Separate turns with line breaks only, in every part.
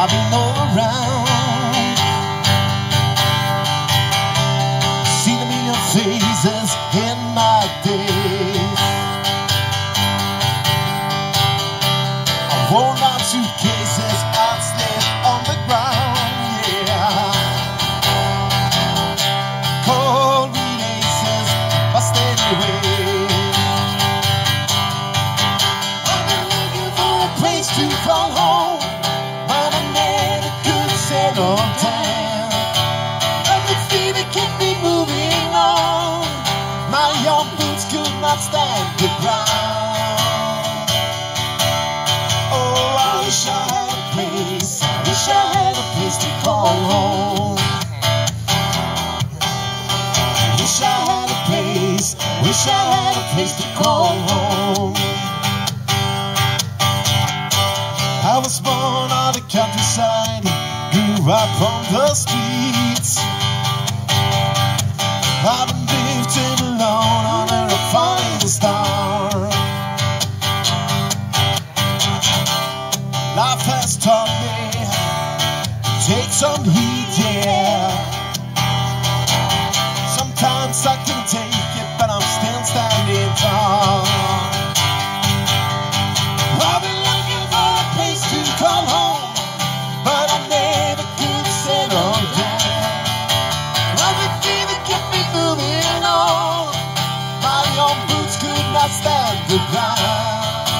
All around. Seen a million faces in my days. I've worn out suitcases, I've stand the ground. Oh, I wish I had a place. Wish I had a place to call home. Wish I had a place. Wish I had a place to call home. I was born on the countryside, grew up on the streets. I've been drifting alone star. Ground.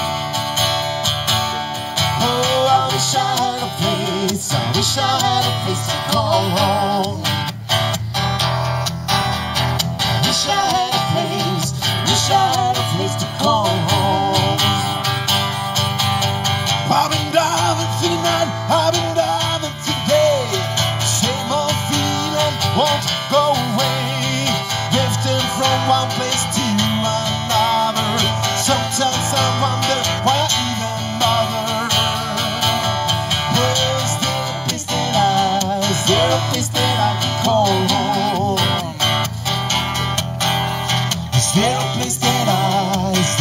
Oh, I wish I had a place. I wish I had a place to call home. Wish I had a place. Wish I had a place to call home. I've been driving through the night, I've been driving through the day. Same old feeling won't go away. Drifting from one place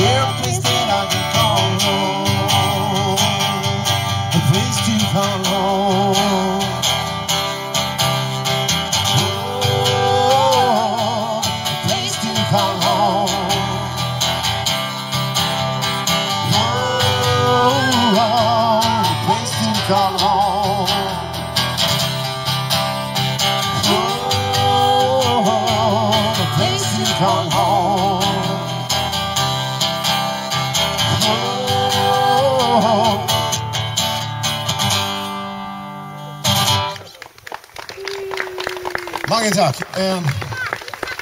there a place that I can call home? A place to call home. Oh, a place to call home. Oh, a place to call home. Oh, a place to call home. Mange takk. Eh,